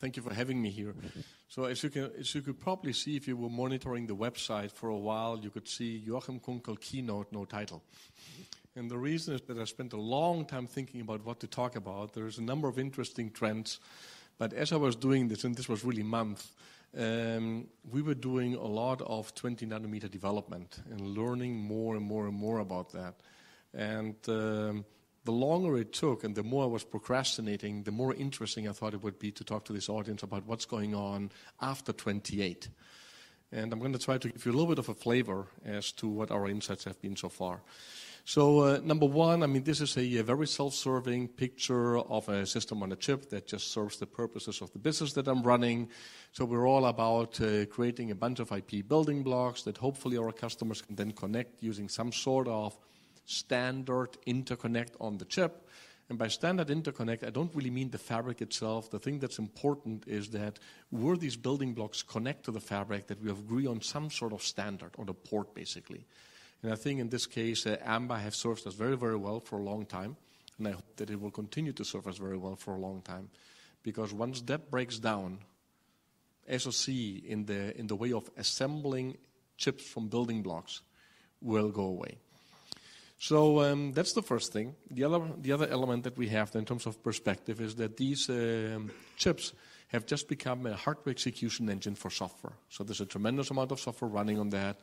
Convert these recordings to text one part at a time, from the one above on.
Thank you for having me here. So as you, can, as you could probably see, if you were monitoring the website for a while, you could see Joachim Kunkel keynote, no title. And the reason is that I spent a long time thinking about what to talk about. There's a number of interesting trends, but as I was doing this, and this was really month, um, we were doing a lot of 20 nanometer development and learning more and more and more about that. And um, the longer it took and the more I was procrastinating, the more interesting I thought it would be to talk to this audience about what's going on after 28. And I'm going to try to give you a little bit of a flavor as to what our insights have been so far. So, uh, number one, I mean, this is a, a very self serving picture of a system on a chip that just serves the purposes of the business that I'm running. So, we're all about uh, creating a bunch of IP building blocks that hopefully our customers can then connect using some sort of standard interconnect on the chip. And by standard interconnect, I don't really mean the fabric itself. The thing that's important is that where these building blocks connect to the fabric, that we agree on some sort of standard on the port, basically. And I think in this case, uh, AMBA has served us very, very well for a long time. And I hope that it will continue to serve us very well for a long time. Because once that breaks down, SoC in the, in the way of assembling chips from building blocks will go away. So um, that's the first thing. The other, the other element that we have in terms of perspective is that these um, chips have just become a hardware execution engine for software. So there's a tremendous amount of software running on that.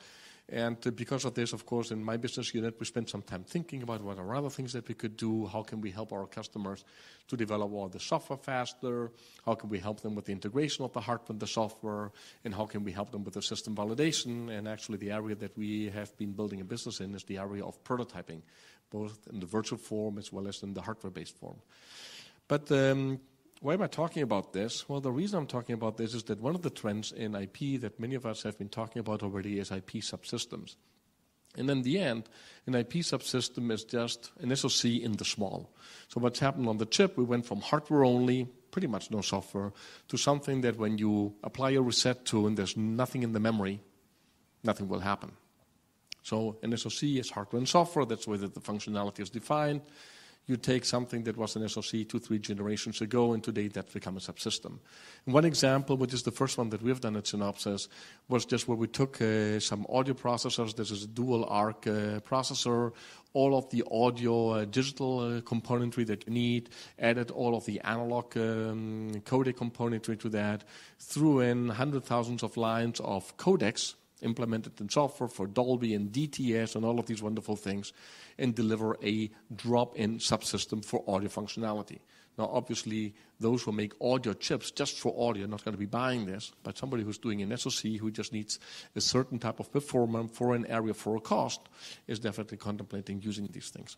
And because of this, of course, in my business unit, we spent some time thinking about what are other things that we could do. How can we help our customers to develop all the software faster? How can we help them with the integration of the hardware and the software? And how can we help them with the system validation? And actually, the area that we have been building a business in is the area of prototyping, both in the virtual form as well as in the hardware based form. But um, why am I talking about this? Well, the reason I'm talking about this is that one of the trends in IP that many of us have been talking about already is IP subsystems. And in the end, an IP subsystem is just an SoC in the small. So what's happened on the chip, we went from hardware only, pretty much no software, to something that when you apply a reset to and there's nothing in the memory, nothing will happen. So an SoC is hardware and software, that's that the functionality is defined you take something that was an SoC two, three generations ago, and today that's become a subsystem. And one example, which is the first one that we've done at Synopsys, was just where we took uh, some audio processors. This is a dual ARC uh, processor, all of the audio uh, digital uh, componentry that you need, added all of the analog um, codec componentry to that, threw in hundred thousands of lines of codecs implemented in software for Dolby and DTS and all of these wonderful things, and deliver a drop-in subsystem for audio functionality. Now, obviously, those who make audio chips just for audio are not going to be buying this, but somebody who's doing an SoC who just needs a certain type of performance for an area for a cost is definitely contemplating using these things.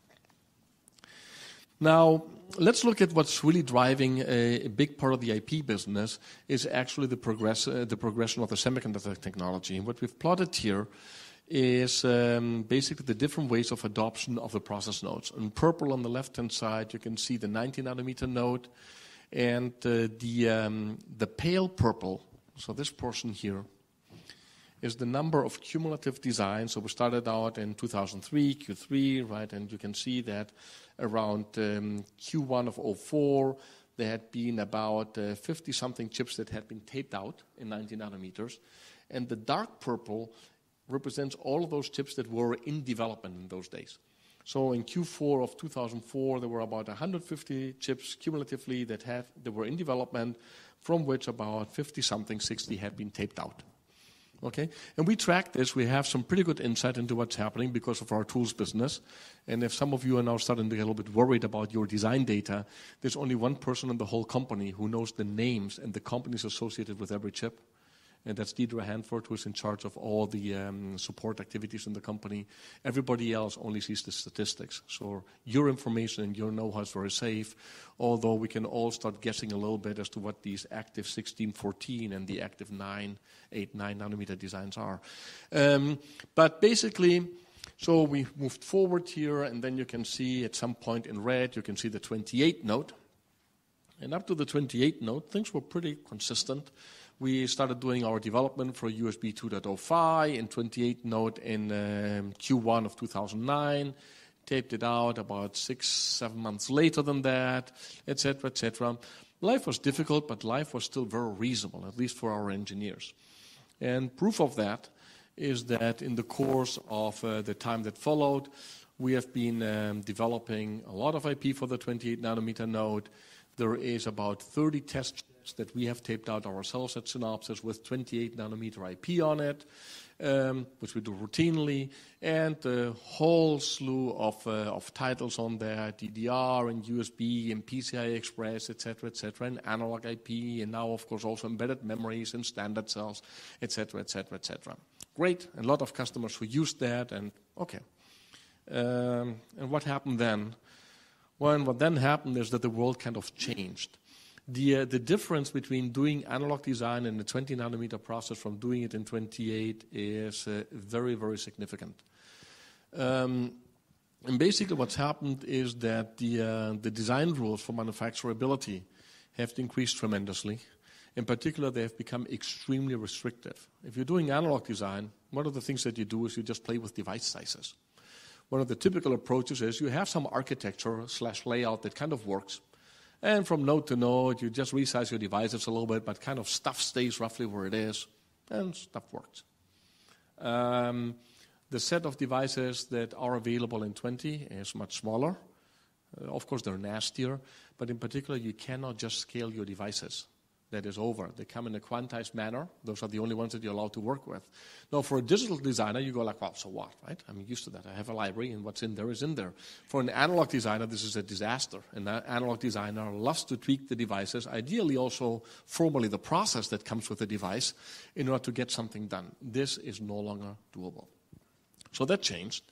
Now, let's look at what's really driving a, a, big part of the IP business is actually the, progress, uh, the progression of the semiconductor technology. And what we've plotted here is um, basically the different ways of adoption of the process nodes. In purple on the left-hand side, you can see the 90 nanometer node, and uh, the, um, the pale purple, so this portion here, is the number of cumulative designs. So we started out in 2003, Q3, right? And you can see that around um, Q1 of 04, there had been about 50 uh, something chips that had been taped out in 90 nanometers. And the dark purple represents all of those chips that were in development in those days. So in Q4 of 2004, there were about 150 chips cumulatively that, had, that were in development, from which about 50 something, 60 had been taped out. Okay? And we track this. We have some pretty good insight into what's happening because of our tools business. And if some of you are now starting to get a little bit worried about your design data, there's only one person in the whole company who knows the names and the companies associated with every chip and that's Deirdre Hanford, who's in charge of all the um, support activities in the company. Everybody else only sees the statistics. So your information and your know-how is very safe, although we can all start guessing a little bit as to what these active 16, 14 and the active 9, 8, 9 nanometer designs are. Um, but basically, so we moved forward here, and then you can see at some point in red, you can see the 28 node. And up to the 28 node, things were pretty consistent. We started doing our development for USB 2.0 PHY in 28 node in um, Q1 of 2009, taped it out about six, seven months later than that, etc., etc. Life was difficult, but life was still very reasonable, at least for our engineers. And proof of that is that in the course of uh, the time that followed, we have been um, developing a lot of IP for the 28 nanometer node. There is about 30 test that we have taped out ourselves at Synopsys with 28 nanometer IP on it um, which we do routinely, and a whole slew of, uh, of titles on there, DDR and USB and PCI Express, etc., etc., and analog IP, and now, of course, also embedded memories and standard cells, etc., etc., etc. Great, a lot of customers who used that, and okay. Um, and what happened then? Well, and what then happened is that the world kind of changed the, uh, the difference between doing analog design in the 20 nanometer process from doing it in 28 is uh, very, very significant. Um, and basically, what's happened is that the, uh, the design rules for manufacturability have increased tremendously. In particular, they have become extremely restrictive. If you're doing analog design, one of the things that you do is you just play with device sizes. One of the typical approaches is you have some architecture slash layout that kind of works, and from node to node, you just resize your devices a little bit, but kind of stuff stays roughly where it is, and stuff works. Um, the set of devices that are available in 20 is much smaller. Uh, of course, they're nastier, but in particular, you cannot just scale your devices that is over. They come in a quantized manner. Those are the only ones that you're allowed to work with. Now, for a digital designer, you go like, well, so what, right? I'm used to that. I have a library, and what's in there is in there. For an analog designer, this is a disaster. An analog designer loves to tweak the devices, ideally also formally the process that comes with the device, in order to get something done. This is no longer doable. So that changed.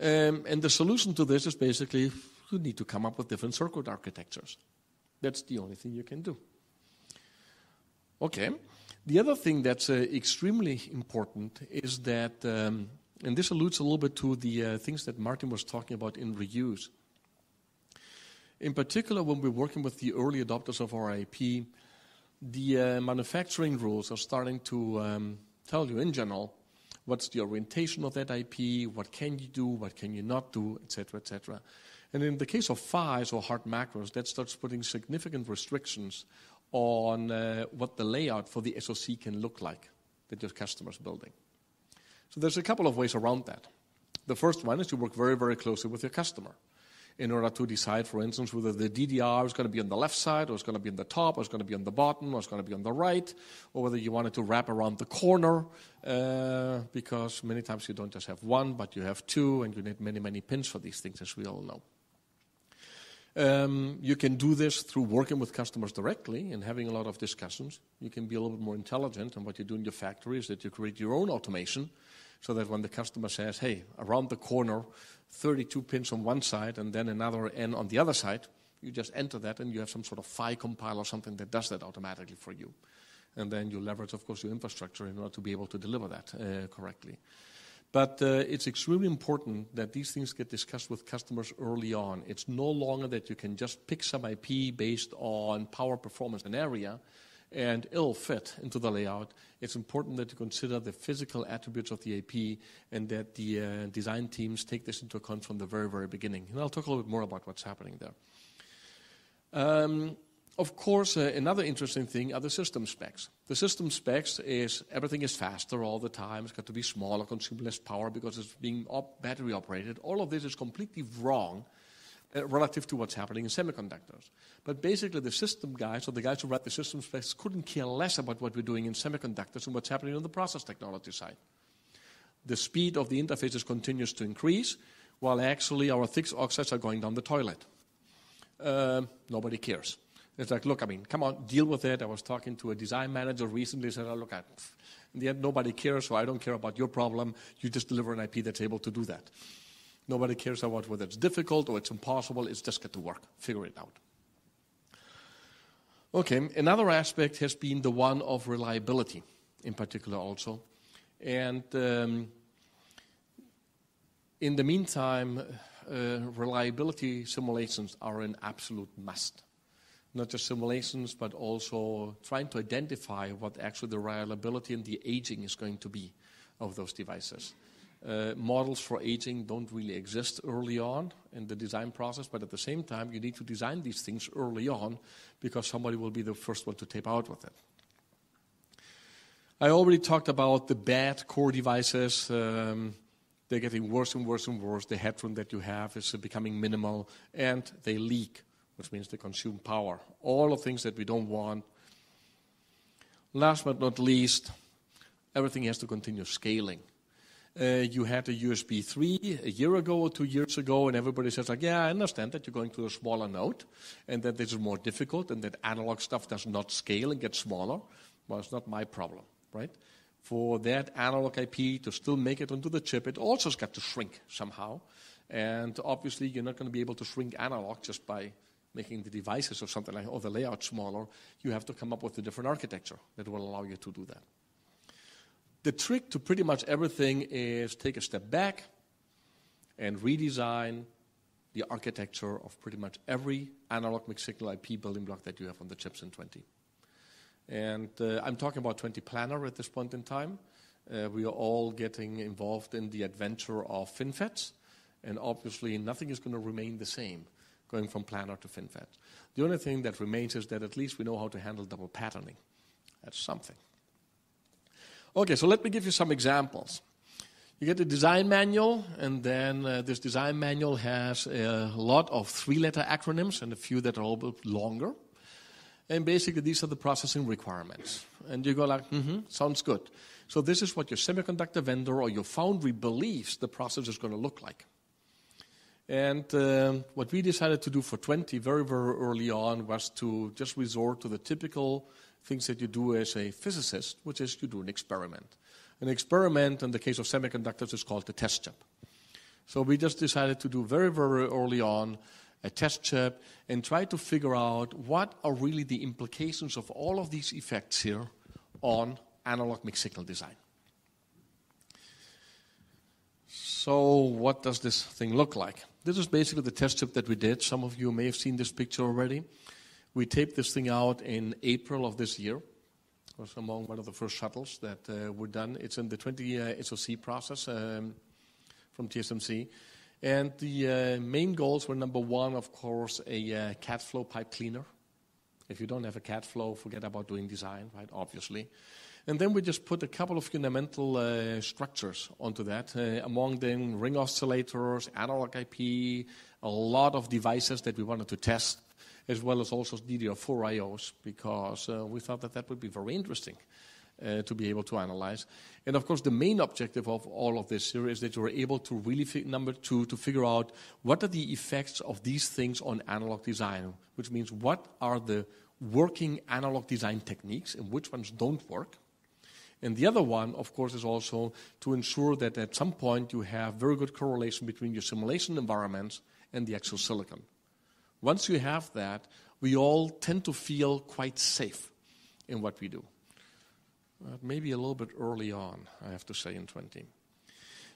Um, and the solution to this is basically you need to come up with different circuit architectures. That's the only thing you can do. Okay. The other thing that's uh, extremely important is that, um, and this alludes a little bit to the uh, things that Martin was talking about in reuse. In particular, when we're working with the early adopters of our IP, the uh, manufacturing rules are starting to um, tell you in general what's the orientation of that IP, what can you do, what can you not do, etc., etc. And in the case of PHYs or hard macros, that starts putting significant restrictions on uh, what the layout for the SoC can look like that your customer is building. So there's a couple of ways around that. The first one is to work very, very closely with your customer in order to decide, for instance, whether the DDR is going to be on the left side, or it's going to be on the top, or it's going to be on the bottom, or it's going to be on the right, or whether you want it to wrap around the corner, uh, because many times you don't just have one, but you have two, and you need many, many pins for these things, as we all know. Um, you can do this through working with customers directly and having a lot of discussions. You can be a little bit more intelligent, and what you do in your factory is that you create your own automation so that when the customer says, hey, around the corner, 32 pins on one side and then another N on the other side, you just enter that and you have some sort of PHY compile or something that does that automatically for you. And then you leverage, of course, your infrastructure in order to be able to deliver that uh, correctly. But uh, it's extremely important that these things get discussed with customers early on. It's no longer that you can just pick some IP based on power, performance, and area and it'll fit into the layout. It's important that you consider the physical attributes of the IP and that the uh, design teams take this into account from the very, very beginning. And I'll talk a little bit more about what's happening there. Um, of course, uh, another interesting thing are the system specs. The system specs is everything is faster all the time. It's got to be smaller, consume less power because it's being op- battery operated. All of this is completely wrong uh, relative to what's happening in semiconductors. But basically, the system guys or the guys who write the system specs couldn't care less about what we're doing in semiconductors and what's happening on the process technology side. The speed of the interfaces continues to increase, while actually our thick oxides are going down the toilet. Uh, nobody cares. It's like, look, I mean, come on, deal with it. I was talking to a design manager recently, said, oh, look, I, in the end, nobody cares, so I don't care about your problem. You just deliver an IP that's able to do that. Nobody cares about whether it's difficult or it's impossible. It's just got to work. Figure it out. Okay, another aspect has been the one of reliability, in particular, also. And um, in the meantime, uh, reliability simulations are an absolute must not just simulations, but also trying to identify what actually the reliability and the aging is going to be of those devices. Uh, models for aging don't really exist early on in the design process, but at the same time, you need to design these things early on because somebody will be the first one to tape out with it. I already talked about the bad core devices. Um, they're getting worse and worse and worse. The headroom that you have is becoming minimal, and they leak, which means they consume power. All of things that we don't want. Last but not least, everything has to continue scaling. Uh, you had a USB 3 a year ago or two years ago, and everybody says, like, yeah, I understand that you're going to a smaller node and that this is more difficult and that analog stuff does not scale and get smaller. Well, it's not my problem, right? For that analog IP to still make it onto the chip, it also has got to shrink somehow. And obviously, you're not going to be able to shrink analog just by making the devices or something like, or the layout smaller. You have to come up with a different architecture that will allow you to do that. The trick to pretty much everything is take a step back and redesign the architecture of pretty much every analog mixed signal IP building block that you have on the chips in 20. And uh, I'm talking about 20 planar at this point in time. Uh, we are all getting involved in the adventure of FinFETs, and obviously nothing is going to remain the same going from planar to FinFET. The only thing that remains is that at least we know how to handle double patterning. That's something. Okay, so let me give you some examples. You get the design manual, and then uh, this design manual has a lot of three letter acronyms and a few that are a little bit longer. And basically, these are the processing requirements. And you go like, mm-hmm, sounds good. So this is what your semiconductor vendor or your foundry believes the process is going to look like. And uh, what we decided to do for 20 very, very early on was to just resort to the typical things that you do as a physicist, which is you do an experiment. An experiment, in the case of semiconductors, is called the test chip. So we just decided to do very, very early on a test chip and try to figure out what are really the implications of all of these effects here on analog mixed signal design. So, what does this thing look like? This is basically the test chip that we did. Some of you may have seen this picture already. We taped this thing out in April of this year. It was among one of the first shuttles that uh, were done. It's in the 20 uh, SoC process um, from TSMC. And the uh, main goals were number one, of course, a uh, CAD flow pipe cleaner. If you don't have a CAD flow, forget about doing design, right? Obviously. And then we just put a couple of fundamental uh, structures onto that. Uh, among them, ring oscillators, analog IP, a lot of devices that we wanted to test as well as also DDR4 IOs, because uh, we thought that that would be very interesting. Uh, to be able to analyze. And of course, the main objective of all of this here is that you're able to really, fi- number two, to figure out what are the effects of these things on analog design, which means what are the working analog design techniques and which ones don't work. And the other one, of course, is also to ensure that at some point you have very good correlation between your simulation environments and the actual silicon. Once you have that, we all tend to feel quite safe in what we do. Maybe a little bit early on, I have to say, in 20.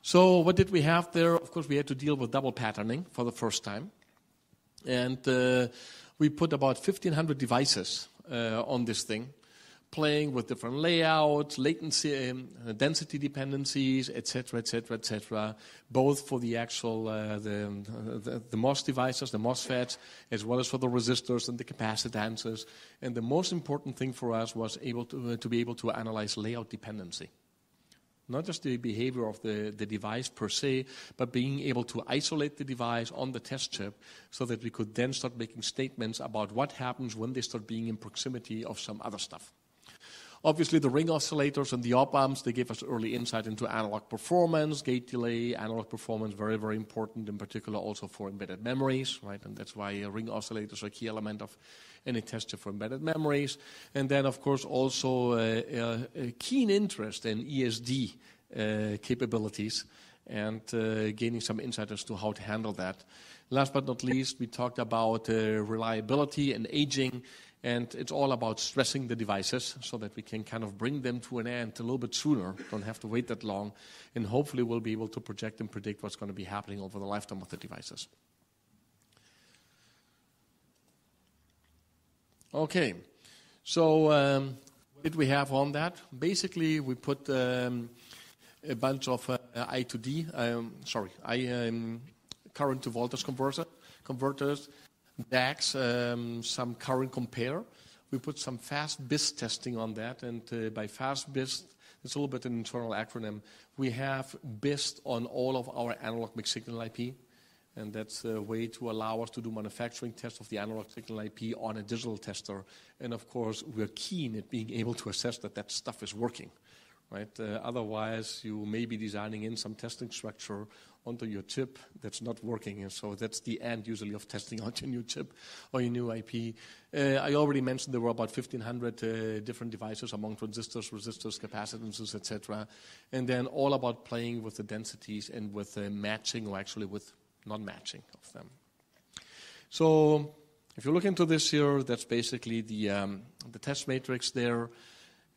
So, what did we have there? Of course, we had to deal with double patterning for the first time. And uh, we put about 1,500 devices uh, on this thing playing with different layouts, latency, um, density dependencies, etc., etc., etc., both for the actual uh, the, the, the, MOS devices, the MOSFETs, as well as for the resistors and the capacitances. And the most important thing for us was able to, uh, to be able to analyze layout dependency. Not just the behavior of the, the device per se, but being able to isolate the device on the test chip so that we could then start making statements about what happens when they start being in proximity of some other stuff. Obviously, the ring oscillators and the op amps, they give us early insight into analog performance, gate delay, analog performance, very, very important, in particular also for embedded memories, right? And that's why uh, ring oscillators are a key element of any tester for embedded memories. And then, of course, also uh, uh, a keen interest in ESD uh, capabilities and uh, gaining some insight as to how to handle that. Last but not least, we talked about uh, reliability and aging and it's all about stressing the devices so that we can kind of bring them to an end a little bit sooner, don't have to wait that long, and hopefully we'll be able to project and predict what's going to be happening over the lifetime of the devices. Okay, so um, what did we have on that? Basically, we put um, a bunch of uh, I to D, um, sorry, I um, current to voltage converter, converters, DACs, um, some current compare. We put some fast BIST testing on that, and uh, by fast BIST, it's a little bit an internal acronym. We have BIST on all of our analog mixed signal IP, and that's a way to allow us to do manufacturing tests of the analog signal IP on a digital tester. And of course, we're keen at being able to assess that that stuff is working right? Uh, otherwise, you may be designing in some testing structure onto your chip that's not working. And so that's the end usually of testing out your new chip or your new IP. Uh, I already mentioned there were about 1,500 uh, different devices among transistors, resistors, capacitances, etc. And then all about playing with the densities and with uh, matching or actually with non-matching of them. So if you look into this here, that's basically the, um, the test matrix there.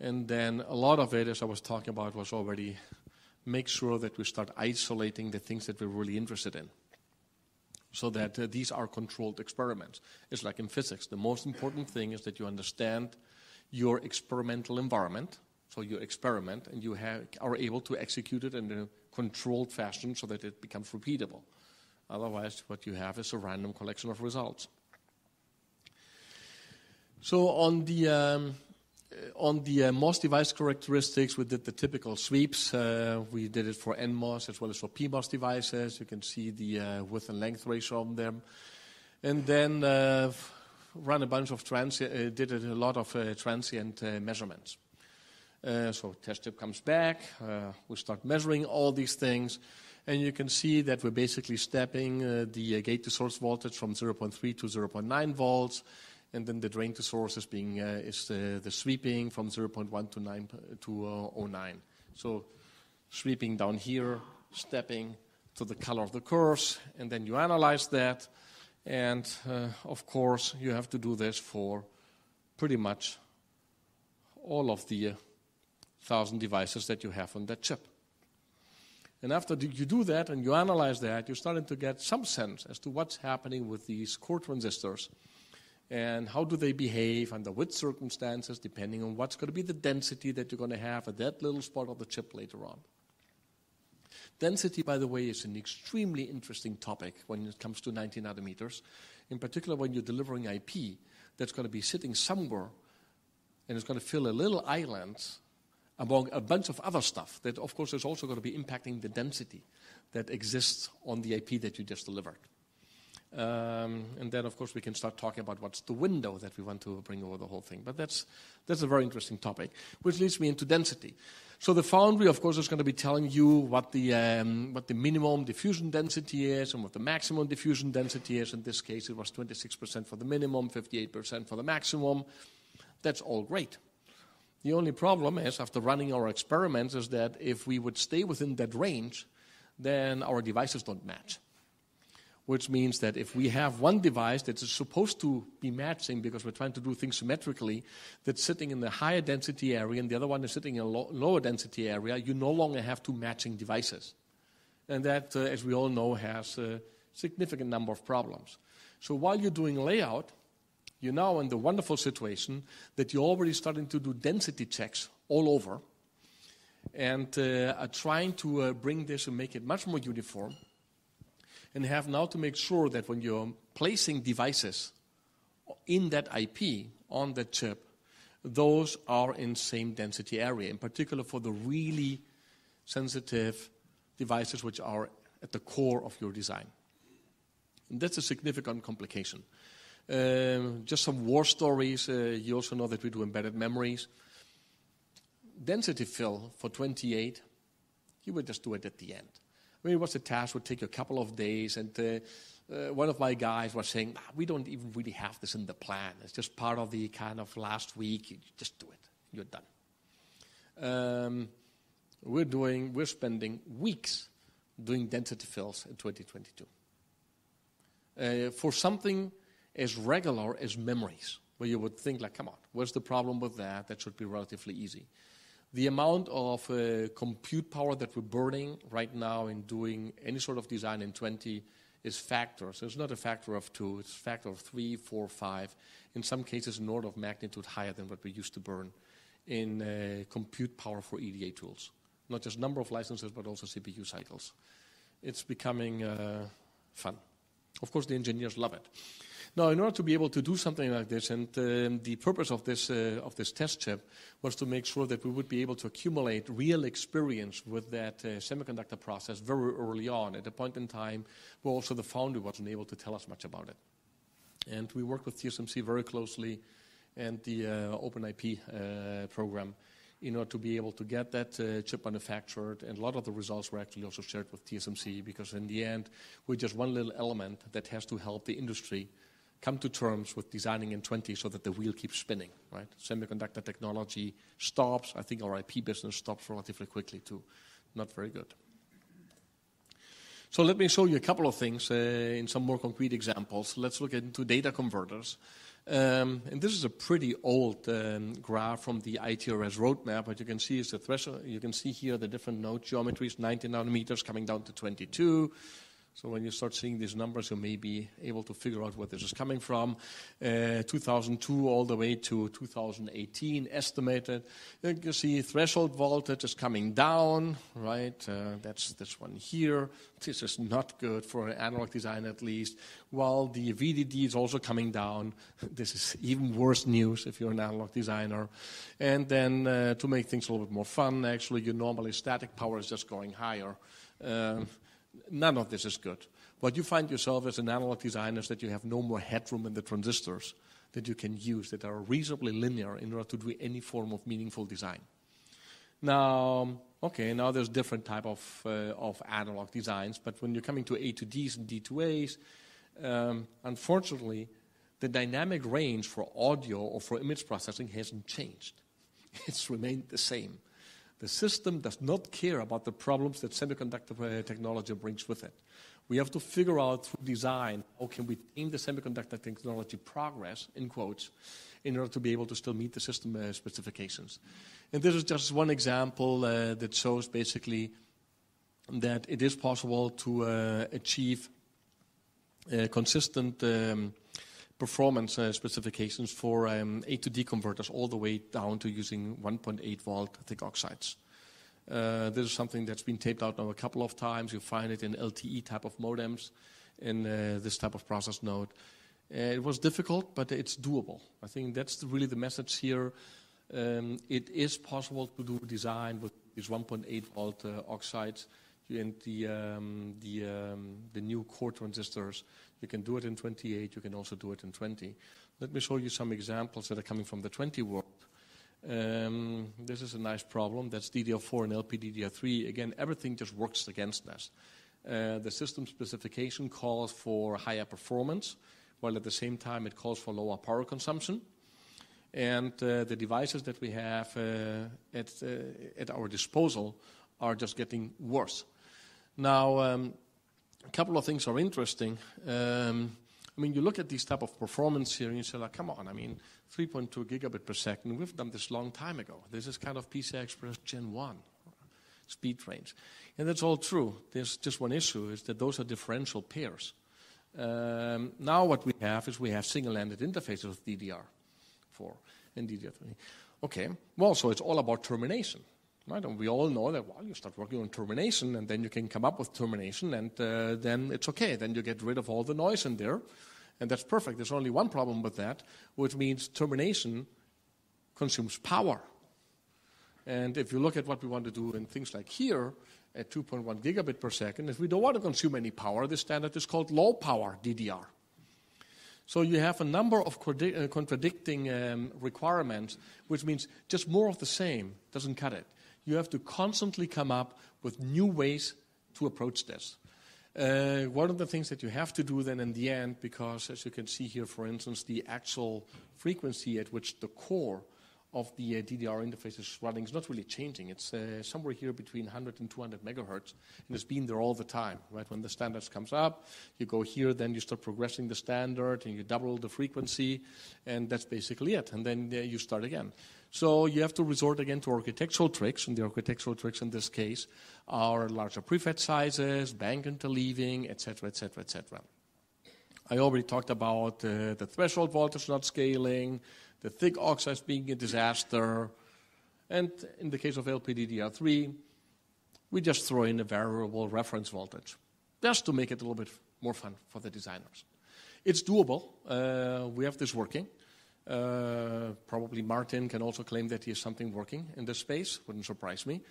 And then a lot of it, as I was talking about, was already make sure that we start isolating the things that we're really interested in so that uh, these are controlled experiments. It's like in physics. The most important thing is that you understand your experimental environment, so you experiment, and you have, are able to execute it in a controlled fashion so that it becomes repeatable. Otherwise, what you have is a random collection of results. So on the um, Uh, on the uh, MOS device characteristics, we did the typical sweeps. Uh, we did it for NMOS as well as for PMOS devices. You can see the uh, width and length ratio on them. And then uh, run a bunch of transient, did a lot of transient measurements. So test chip comes back. We start measuring all these things. And you can see that we're basically stepping the gate to source voltage from 0.3 to 0.9 volts and then the drain to source is being uh, is the, the, sweeping from 0.1 to 9 to uh, 09. So sweeping down here, stepping to the color of the curves, and then you analyze that. And uh, of course, you have to do this for pretty much all of the uh, thousand devices that you have on that chip. And after you do that and you analyze that, you're starting to get some sense as to what's happening with these core transistors and how do they behave under which circumstances, depending on what's going to be the density that you're going to have at that little spot of the chip later on. Density, by the way, is an extremely interesting topic when it comes to 90 nanometers, in particular when you're delivering IP that's going to be sitting somewhere and it's going to fill a little island among a bunch of other stuff that, of course, is also going to be impacting the density that exists on the IP that you just delivered. Um, and then, of course, we can start talking about what's the window that we want to bring over the whole thing. But that's, that's a very interesting topic, which leads me into density. So the foundry, of course, is going to be telling you what the, um, what the minimum diffusion density is and what the maximum diffusion density is. In this case, it was 26% for the minimum, 58% for the maximum. That's all great. The only problem is, after running our experiments, is that if we would stay within that range, then our devices don't match which means that if we have one device that is supposed to be matching because we're trying to do things symmetrically, that's sitting in the higher density area and the other one is sitting in a lo- lower density area, you no longer have two matching devices. And that, uh, as we all know, has a significant number of problems. So while you're doing layout, you're now in the wonderful situation that you're already starting to do density checks all over and uh, are trying to uh, bring this and make it much more uniform and have now to make sure that when you're placing devices in that IP on that chip, those are in same density area, in particular for the really sensitive devices which are at the core of your design. And that's a significant complication. Um, just some war stories. Uh, you also know that we do embedded memories. Density fill for 28, you would just do it at the end. I it was a task would take a couple of days, and uh, uh, one of my guys was saying, ah, "We don't even really have this in the plan. It's just part of the kind of last week. You just do it. You're done." Um, we're doing. We're spending weeks doing density fills in 2022 uh, for something as regular as memories, where you would think, like, "Come on, what's the problem with that? That should be relatively easy." The amount of uh, compute power that we're burning right now in doing any sort of design in 20 is factors. So it's not a factor of two, it's a factor of three, four, five. In some cases, an order of magnitude higher than what we used to burn in uh, compute power for EDA tools. not just number of licenses, but also CPU cycles. It's becoming uh, fun. Of course, the engineers love it. Now, in order to be able to do something like this, and um, the purpose of this, uh, of this test chip was to make sure that we would be able to accumulate real experience with that uh, semiconductor process very early on, at a point in time where also the foundry wasn't able to tell us much about it. And we worked with TSMC very closely and the uh, OpenIP uh, program in order to be able to get that uh, chip manufactured. And a lot of the results were actually also shared with TSMC because in the end, we're just one little element that has to help the industry come to terms with designing in 20 so that the wheel keeps spinning, right? Semiconductor technology stops. I think our IP business stops relatively quickly too. Not very good. So let me show you a couple of things uh, in some more concrete examples. Let's look into data converters. Um, and this is a pretty old um, graph from the ITRS roadmap. What you can see is the threshold. You can see here the different node geometries, 90 nanometers coming down to 22, so when you start seeing these numbers, you may be able to figure out where this is coming from. Uh, 2002 all the way to 2018 estimated. You can see threshold voltage is coming down, right? Uh, that's this one here. This is not good for an analog design at least. While the VDD is also coming down. This is even worse news if you're an analog designer. And then uh, to make things a little bit more fun, actually, your normally static power is just going higher. Uh, none of this is good. What you find yourself as an analog designer is that you have no more headroom in the transistors that you can use that are reasonably linear in order to do any form of meaningful design. Now, okay, now there's different type of, uh, of analog designs, but when you're coming to A to Ds and D to As, um, unfortunately, the dynamic range for audio or for image processing hasn't changed. It's remained the same. The system does not care about the problems that semiconductor uh, technology brings with it. We have to figure out through design how can we tame the semiconductor technology progress, in quotes, in order to be able to still meet the system uh, specifications. And this is just one example uh, that shows basically that it is possible to uh, achieve uh, consistent um, performance uh, specifications for um, A to D converters all the way down to using 1.8 volt thick oxides. Uh, this is something that's been taped out now a couple of times. You find it in LTE type of modems in uh, this type of process node. Uh, it was difficult, but it's doable. I think that's really the message here. Um, it is possible to do design with these 1.8 volt uh, oxides and the, um, the, um, the new core transistors you can do it in 28, you can also do it in 20. Let me show you some examples that are coming from the 20 world. Um, this is a nice problem. That's DDR4 and LPDDR3. Again, everything just works against us. Uh, the system specification calls for higher performance, while at the same time it calls for lower power consumption. And uh, the devices that we have uh, at, uh, at our disposal are just getting worse. Now, um, a couple of things are interesting. Um, I mean, you look at these type of performance here and you say, like, come on, I mean, 3.2 gigabit per second, we've done this long time ago. This is kind of PCI Express Gen 1 speed range. And that's all true. There's just one issue, is that those are differential pairs. Um, now what we have is we have single-ended interfaces with DDR4 and DDR3. Okay, well, so it's all about termination. Right? And we all know that, well, you start working on termination, and then you can come up with termination, and uh, then it's okay. Then you get rid of all the noise in there, and that's perfect. There's only one problem with that, which means termination consumes power. And if you look at what we want to do in things like here, at 2.1 gigabit per second, if we don't want to consume any power, the standard is called low power DDR. So you have a number of uh, contradicting um, requirements, which means just more of the same doesn't cut it you have to constantly come up with new ways to approach this. Uh, one of the things that you have to do then in the end, because as you can see here, for instance, the actual frequency at which the core of the uh, DDR interface is running is not really changing. It's uh, somewhere here between 100 and 200 megahertz, and it's been there all the time. Right when the standards comes up, you go here, then you start progressing the standard, and you double the frequency, and that's basically it. And then uh, you start again. So you have to resort again to architectural tricks, and the architectural tricks in this case are larger prefetch sizes, bank interleaving, etc., etc., etc. I already talked about uh, the threshold voltage not scaling, the thick oxides being a disaster, and in the case of LPDDR3, we just throw in a variable reference voltage just to make it a little bit more fun for the designers. It's doable. Uh, we have this working. Uh, probably Martin can also claim that he has something working in this space. Wouldn't surprise me.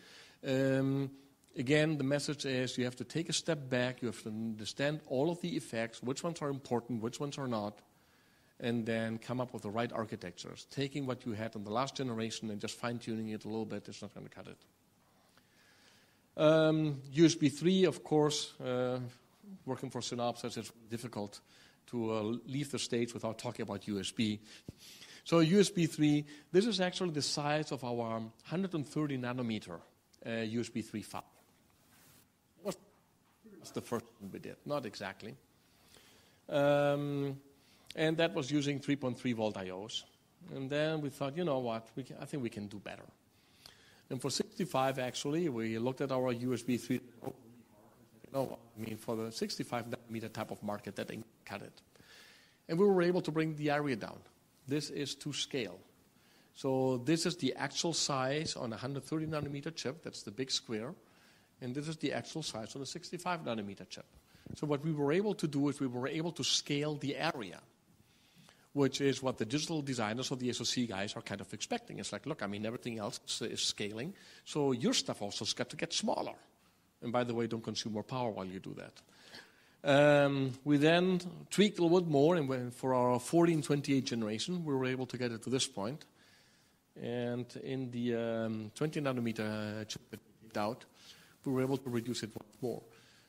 Um, again, the message is you have to take a step back. You have to understand all of the effects, which ones are important, which ones are not, and then come up with the right architectures. Taking what you had in the last generation and just fine tuning it a little bit is not going to cut it. Um, USB 3, of course, uh, working for Synopsys, it's difficult to uh, leave the stage without talking about USB. So USB 3, this is actually the size of our 130 nanometer uh, USB 3 fab. That's the first one we did, not exactly. Um, and that was using 3.3 volt IOs. And then we thought, you know what, can, I think we can do better. And for 65, actually, we looked at our USB 3. You know, I mean, for the 65 nanometer type of market, that cut it. And we were able to bring the area down. This is to scale. So this is the actual size on a 130 nanometer chip. That's the big square. And this is the actual size on a 65 nanometer chip. So what we were able to do is we were able to scale the area, which is what the digital designers or the SoC guys are kind of expecting. It's like, look, I mean, everything else is scaling, so your stuff also has got to get smaller. And by the way, don't consume more power while you do that. Um, we then tweaked a little bit more, and for our 1428 generation, we were able to get it to this point. And in the um, 20 nanometer chip that we out, we were able to reduce it much more.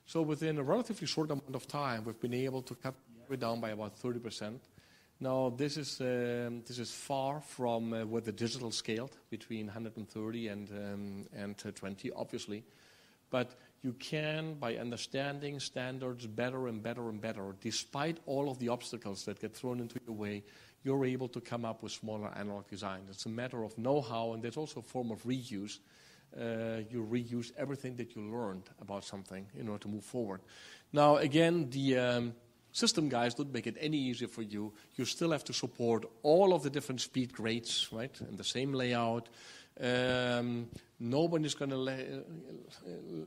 So within a relatively short amount of time, we've been able to cut it down by about 30%. Now, this is, um, this is far from uh, where the digital scaled between 130 and, um, and uh, 20, obviously. But you can, by understanding standards better and better and better, despite all of the obstacles that get thrown into your way, you're able to come up with smaller analog designs. It's a matter of know-how, and there's also a form of reuse. Uh, you reuse everything that you learned about something in order to move forward. Now, again, the um, system guys don't make it any easier for you. You still have to support all of the different speed grades, right, and the same layout. Um, nobody's going to le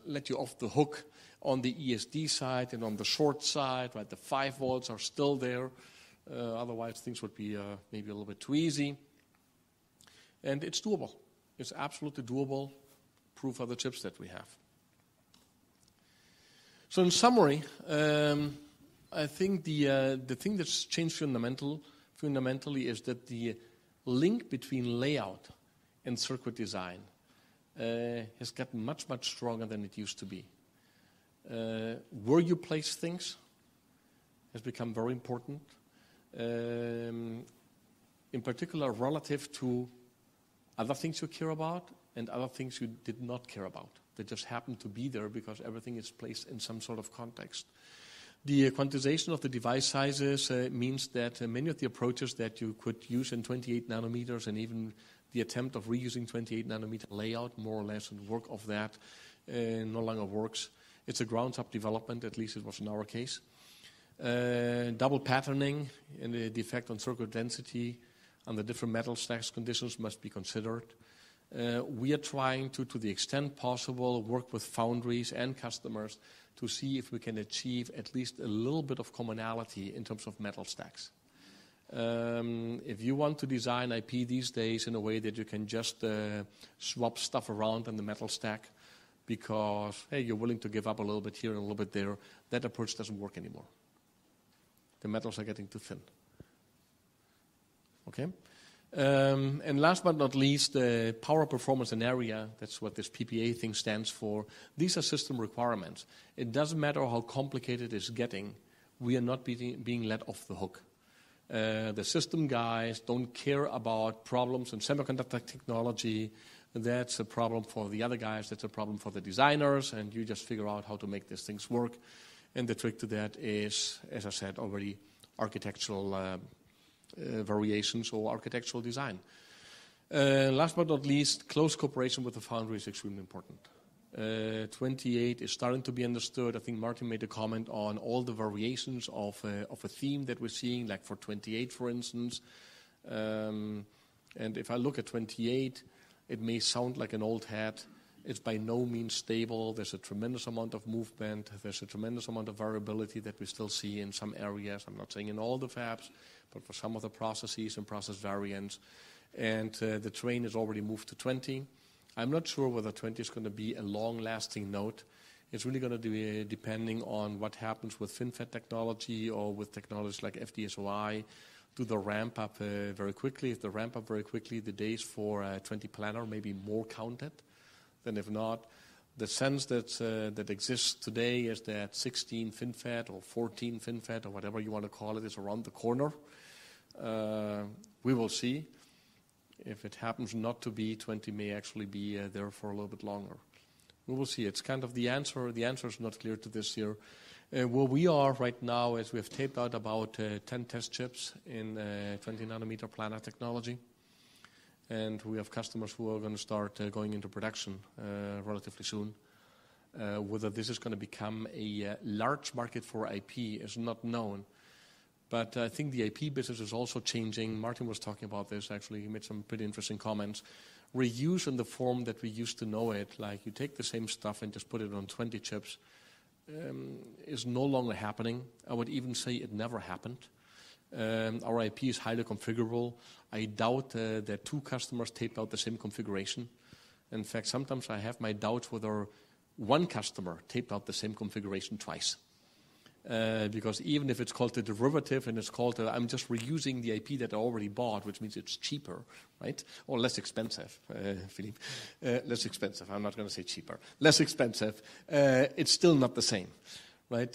let you off the hook on the ESD side and on the short side, right? The 5 volts are still there. Uh, otherwise, things would be uh, maybe a little bit too easy. And it's doable. It's absolutely doable. Proof of the chips that we have. So, in summary, um, I think the, uh, the thing that's changed fundamental, fundamentally is that the link between layout and circuit design uh, has gotten much, much stronger than it used to be. Uh, where you place things has become very important, um, in particular relative to other things you care about and other things you did not care about. They just happen to be there because everything is placed in some sort of context. The quantization of the device sizes uh, means that uh, many of the approaches that you could use in 28 nanometers and even the attempt of reusing 28 nanometer layout, more or less, and work of that uh, no longer works. It's a ground up development, at least it was in our case. Uh, double patterning and the, the, effect on circuit density under different metal stacks conditions must be considered. Uh, we are trying to, to the extent possible, work with foundries and customers to see if we can achieve at least a little bit of commonality in terms of metal stacks. Um, if you want to design IP these days in a way that you can just uh, swap stuff around in the metal stack because, hey, you're willing to give up a little bit here and a little bit there, that approach doesn't work anymore. The metals are getting too thin. Okay? Um, and last but not least, the uh, power performance and area, that's what this PPA thing stands for. These are system requirements. It doesn't matter how complicated it's getting, we are not being, being let off the hook. Uh, the system guys don't care about problems in semiconductor technology. That's a problem for the other guys. That's a problem for the designers. And you just figure out how to make these things work. And the trick to that is, as I said already, architectural uh, variations or architectural design. Uh, last but not least, close cooperation with the foundry is extremely important. Uh, 28 is starting to be understood. I think Martin made a comment on all the variations of a, of a theme that we're seeing, like for 28, for instance. Um, and if I look at 28, it may sound like an old hat. It's by no means stable. There's a tremendous amount of movement. There's a tremendous amount of variability that we still see in some areas. I'm not saying in all the fabs, but for some of the processes and process variants. And uh, the train has already moved to 20. I'm not sure whether 20 is going to be a long-lasting node. It's really going to be depending on what happens with FinFET technology or with technologies like FD-SOI. Do the ramp up uh, very quickly? If they ramp up very quickly, the days for uh, 20 planar may be more counted than if not. The sense that that exists today is that 16 FinFET or 14 FinFET or whatever you want to call it is around the corner. Uh, we will see. If it happens not to be, 20 may actually be uh, there for a little bit longer. We will see. It's kind of the answer. The answer is not clear to this here. Uh, where we are right now is we have taped out about 10 test chips in 20-nanometer planar technology. And we have customers who are going to start going into production relatively soon. Whether this is going to become a large market for IP is not known. But I think the IP business is also changing. Martin was talking about this, actually. He made some pretty interesting comments. Reuse in the form that we used to know it, like you take the same stuff and just put it on 20 chips, um, is no longer happening. I would even say it never happened. Um, our IP is highly configurable. I doubt uh, that two customers taped out the same configuration. In fact, sometimes I have my doubts whether one customer taped out the same configuration twice. Uh, because even if it's called a derivative and it's called uh, I'm just reusing the IP that I already bought, which means it's cheaper, right? Or less expensive, uh, Philippe. Less expensive. I'm not going to say cheaper. Less expensive. It's still not the same, right?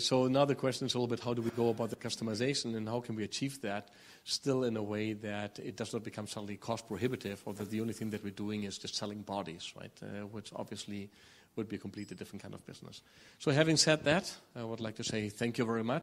So now the question is a little bit how do we go about the customization and how can we achieve that still in a way that it does not become suddenly cost prohibitive or that the only thing that we're doing is just selling bodies, right? Which obviously would be a completely different kind of business. So having said that, I would like to say thank you very much.